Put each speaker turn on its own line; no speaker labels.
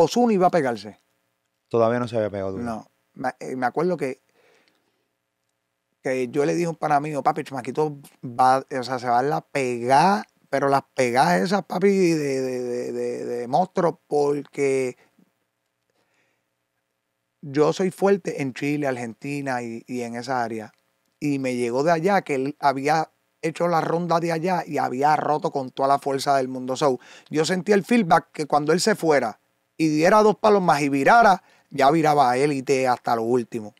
Ozuna iba a pegarse.
Todavía no se había pegado duro.
No. Me, eh, me acuerdo que, que yo le dije a un pana mío, papi, Chamaquito va, o sea, se va a la pegar, pero las pegadas esas, papi, de, de, de, de, de monstruos, porque yo soy fuerte en Chile, Argentina y, y en esa área. Y me llegó de allá que él había hecho la ronda de allá y había roto con toda la fuerza del mundo. So, yo sentí el feedback que cuando él se fuera y diera dos palos más y virara, ya viraba a élite hasta lo último.